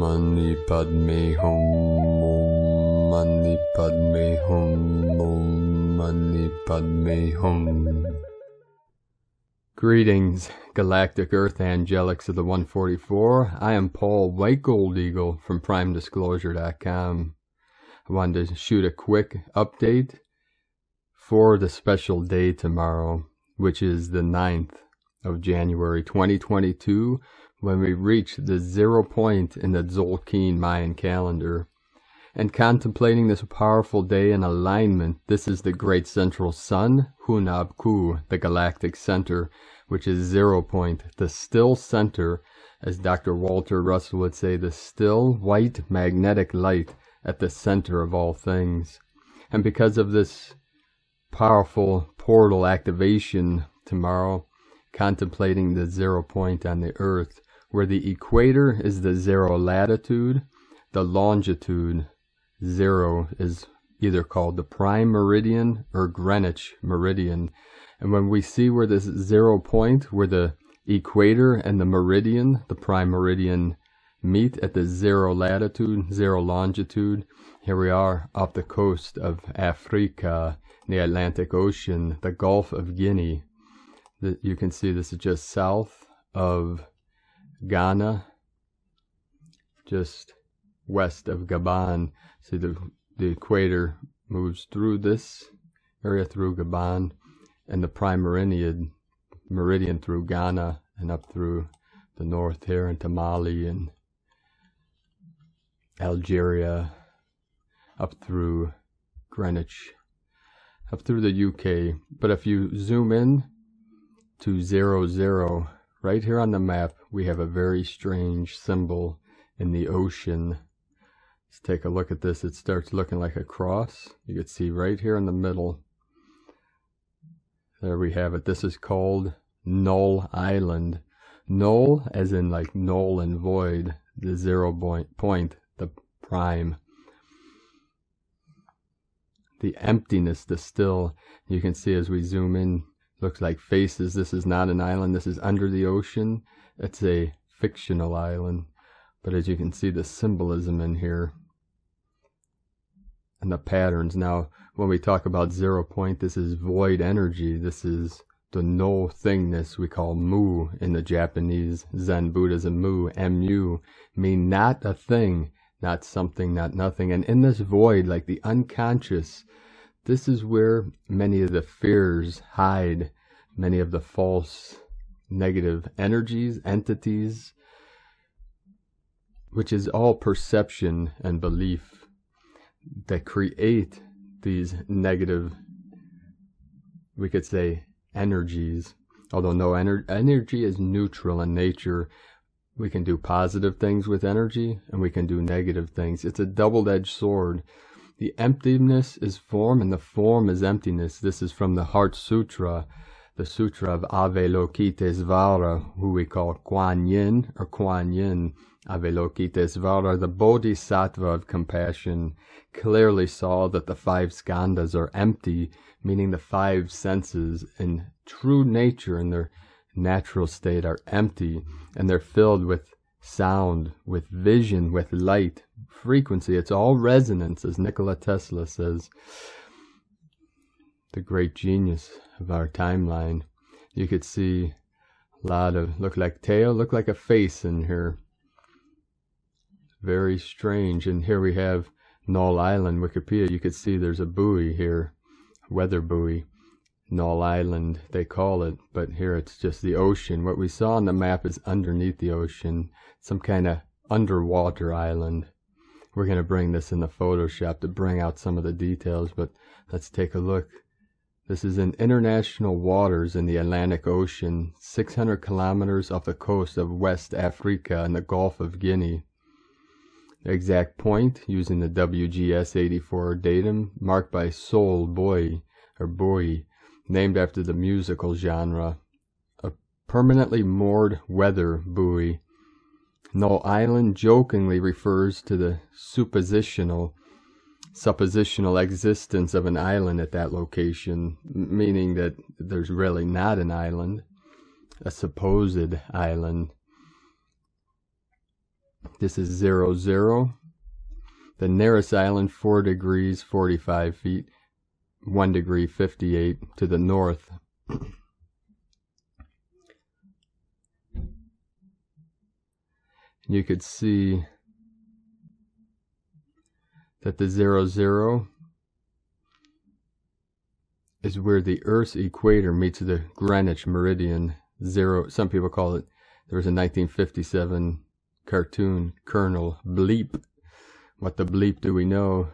Mani Padme Hum Mani Padme Hum Mani Padme Hum Greetings, Galactic Earth Angelics of the 144. I am Paul White Gold Eagle from PrimeDisclosure.com. I wanted to shoot a quick update for the special day tomorrow, which is the 9th of January 2022, when we reach the zero point in the Tzolk'in Mayan calendar. And contemplating this powerful day in alignment, this is the great central sun, Hunab Ku, the galactic center, which is zero point, the still center, as Dr. Walter Russell would say, the still white magnetic light at the center of all things. And because of this powerful portal activation tomorrow, contemplating the zero point on the earth, where the equator is the zero latitude, the longitude zero is either called the prime meridian or Greenwich meridian. And when we see where this zero point, where the equator and the meridian, the prime meridian, meet at the zero latitude, zero longitude, here we are off the coast of Africa, the Atlantic Ocean, the Gulf of Guinea. You can see this is just south of Ghana, just west of Gabon. See the the equator moves through this area through Gabon, and the prime meridian meridian through Ghana and up through the north here into Mali and Algeria, up through Greenwich, up through the UK. But if you zoom in to zero zero, right here on the map, we have a very strange symbol in the ocean Let's take a look at this. It starts looking like a cross. You can see right here in the middle. There we have it. This is called Null Island. Null as in like null and void, the zero point, point the prime. The emptiness, the still, you can see as we zoom in, looks like faces. This is not an island. This is under the ocean. It's a fictional island. But as you can see the symbolism in here, and the patterns. Now, when we talk about zero point, this is void energy. This is the no thingness we call mu in the Japanese Zen Buddhism. Mu, mu, mean not a thing, not something, not nothing. And in this void, like the unconscious, this is where many of the fears hide, many of the false negative energies, entities, which is all perception and belief that create these negative, we could say, energies. Although no ener- energy is neutral in nature, we can do positive things with energy and we can do negative things. It's a double edged sword. The emptiness is form and the form is emptiness. This is from the Heart Sutra, the Sutra of Avalokitesvara, who we call Kuan Yin or Kuan Yin. Avalokitesvara, the Bodhisattva of compassion, clearly saw that the five skandhas are empty, meaning the five senses in true nature, in their natural state, are empty, and they're filled with sound, with vision, with light, frequency. It's all resonance, as Nikola Tesla says. The great genius of our timeline. You could see a lot of look like tail, look like a face in here very strange. And here we have Null Island, Wikipedia. You could see there's a buoy here, weather buoy. Null Island, they call it, but here it's just the ocean. What we saw on the map is underneath the ocean, some kind of underwater island. We're going to bring this in the Photoshop to bring out some of the details, but let's take a look. This is in international waters in the Atlantic Ocean, 600 kilometers off the coast of West Africa in the Gulf of Guinea The exact point using the WGS84 datum marked by Soul Boy or Boy, named after the musical genre. A permanently moored weather buoy. Null Island jokingly refers to the suppositional suppositional existence of an island at that location, meaning that there's really not an island, a supposed island This is zero zero. The nearest island, 4 degrees 45 feet, 1 degree 58 to the north. You could see that the zero zero is where the Earth's equator meets the Greenwich meridian. Zero. Some people call it. There was a 1957 cartoon, Colonel Bleep. What the bleep do we know?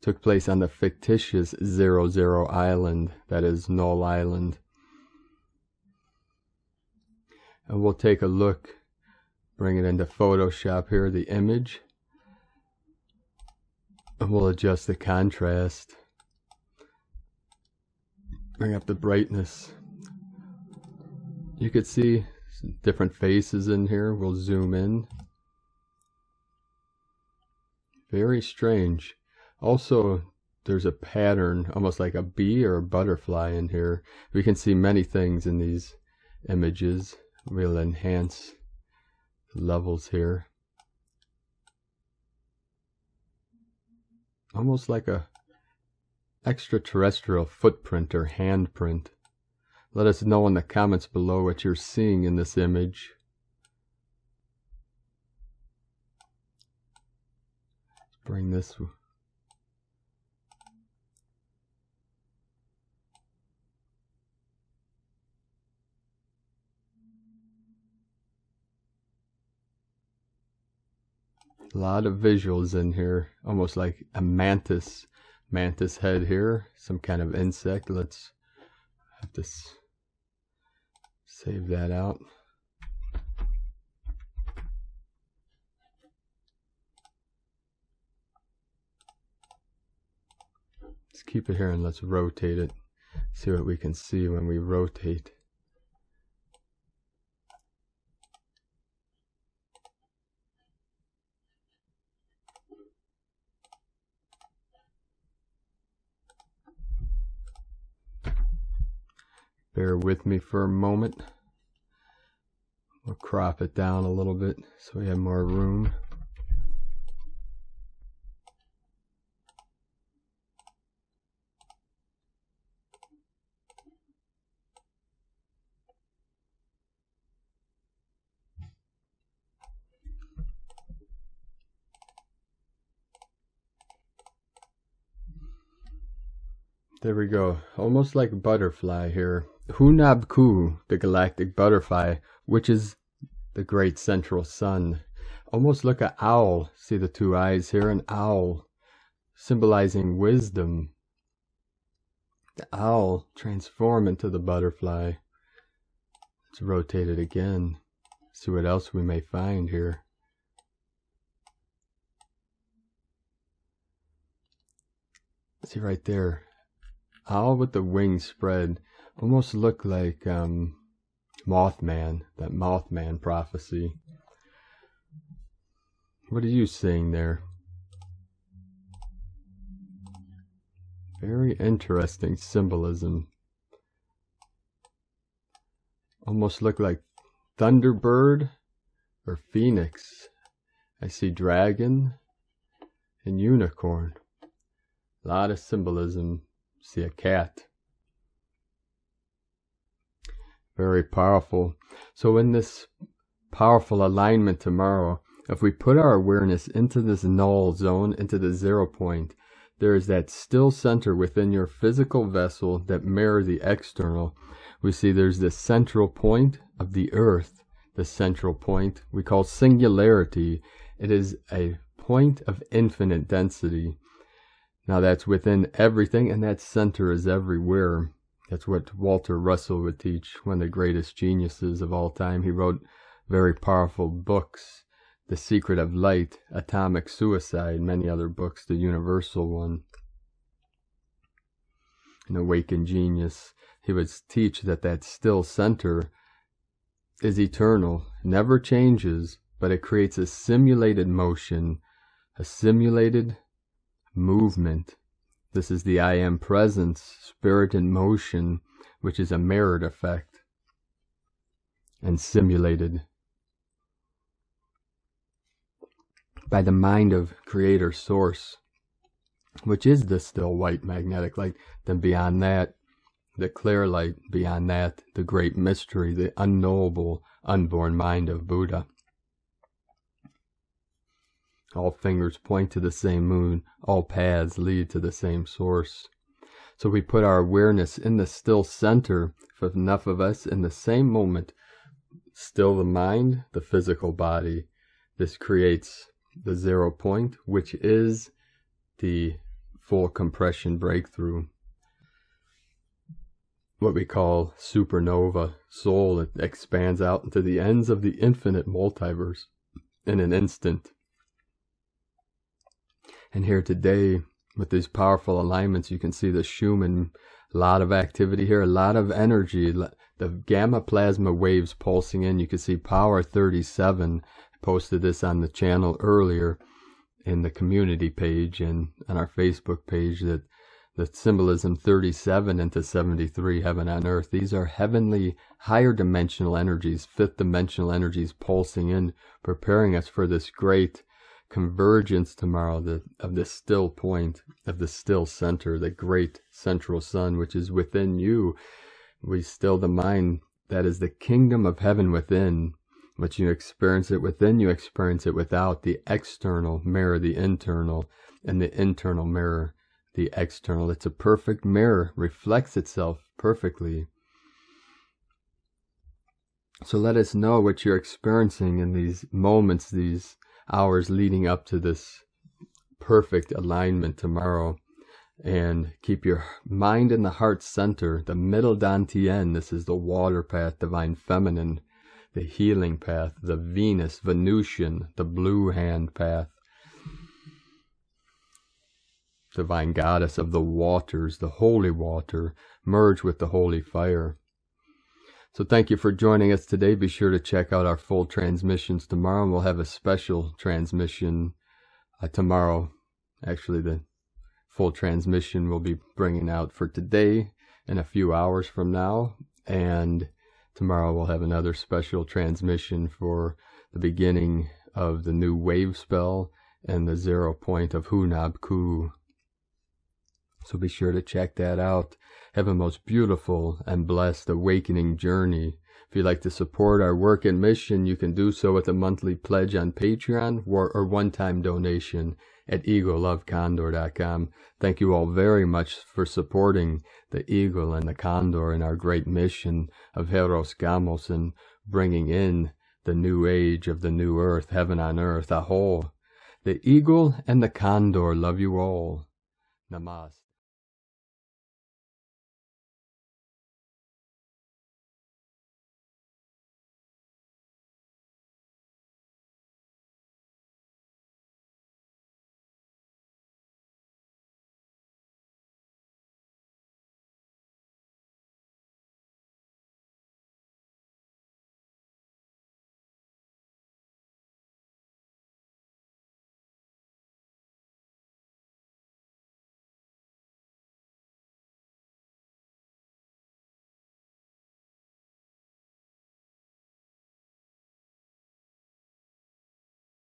Took place on the fictitious Zero Zero Island, that is Null Island. And we'll take a look, bring it into Photoshop here, the image. And we'll adjust the contrast. Bring up the brightness. You could see different faces in here. We'll zoom in. Very strange. Also, there's a pattern, almost like a bee or a butterfly in here. We can see many things in these images. We'll enhance levels here. Almost like a extraterrestrial footprint or handprint. Let us know in the comments below what you're seeing in this image. Let's bring this A lot of visuals in here, almost like a mantis, mantis head here, some kind of insect. Let's have this Save that out. Let's keep it here and let's rotate it. See what we can see when we rotate. Bear with me for a moment. We'll crop it down a little bit so we have more room. There we go. Almost like a butterfly here. Hunab Ku, the galactic butterfly, which is the great central sun. Almost like an owl. See the two eyes here? An owl, symbolizing wisdom. The owl transform into the butterfly. Let's rotate it again. See what else we may find here. See right there. Owl with the wings spread almost look like um, Mothman, that Mothman prophecy. What are you seeing there? Very interesting symbolism. Almost look like Thunderbird or Phoenix. I see dragon and unicorn. A lot of symbolism. See a cat. Very powerful. So in this powerful alignment tomorrow, if we put our awareness into this null zone, into the zero point, there is that still center within your physical vessel that mirror the external. We see there's the central point of the earth, the central point we call singularity. It is a point of infinite density. Now that's within everything and that center is everywhere. That's what Walter Russell would teach, one of the greatest geniuses of all time. He wrote very powerful books, The Secret of Light, Atomic Suicide, many other books, the universal one. An awakened genius. He would teach that that still center is eternal, never changes, but it creates a simulated motion, a simulated movement this is the I am presence, spirit in motion, which is a mirrored effect and simulated. by the mind of Creator Source, which is the still white magnetic light. Then beyond that, the clear light. Beyond that, the great mystery, the unknowable, unborn mind of Buddha. All fingers point to the same moon. All paths lead to the same source. So we put our awareness in the still center for enough of us in the same moment. Still the mind, the physical body. This creates the zero point, which is the full compression breakthrough. What we call supernova soul, it expands out into the ends of the infinite multiverse in an instant. And here today, with these powerful alignments, you can see the Schumann, a lot of activity here, a lot of energy, the gamma plasma waves pulsing in. You can see power 37. I posted this on the channel earlier in the community page and on our Facebook page that the symbolism 37 into 73 heaven on earth these are heavenly higher dimensional energies fifth dimensional energies pulsing in preparing us for this great convergence tomorrow the, of the still point, of the still center, the great central sun, which is within you. We still the mind that is the kingdom of heaven within. But you experience it within, you experience it without. The external mirror, the internal, and the internal mirror, the external. It's a perfect mirror, reflects itself perfectly. So let us know what you're experiencing in these moments, these hours leading up to this perfect alignment tomorrow and keep your mind in the heart center, the middle dantian. This is the water path, divine feminine, the healing path, the Venus, Venusian, the blue hand path, divine goddess of the waters, the holy water, merge with the holy fire. So thank you for joining us today. Be sure to check out our full transmissions tomorrow. And we'll have a special transmission uh, tomorrow. Actually, the full transmission we'll be bringing out for today in a few hours from now. And tomorrow we'll have another special transmission for the beginning of the new wave spell and the zero point of Hunab Ku. So be sure to check that out. Have a most beautiful and blessed awakening journey. If you'd like to support our work and mission, you can do so with a monthly pledge on Patreon or, or one-time donation at eaglelovecondor.com. Thank you all very much for supporting the eagle and the condor in our great mission of Hieros Gamos and bringing in the new age of the new earth, heaven on earth, aho. The eagle and the condor love you all. Namaste.